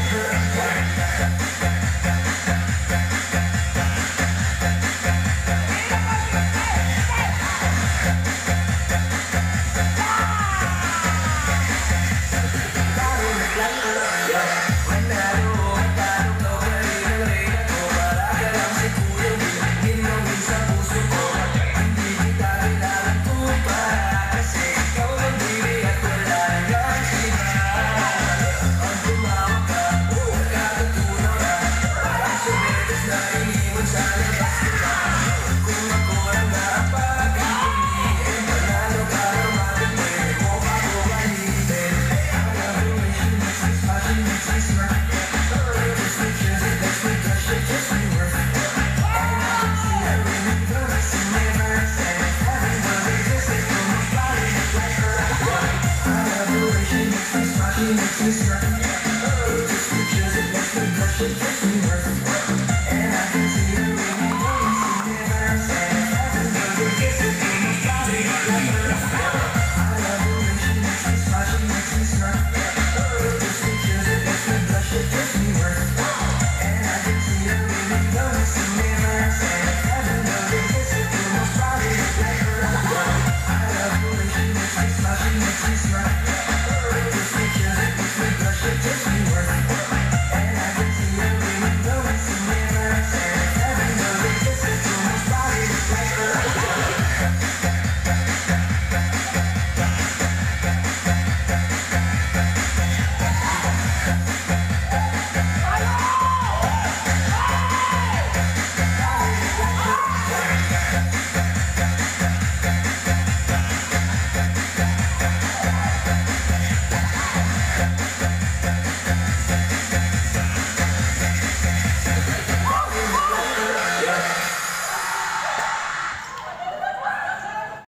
Yeah. i'm Just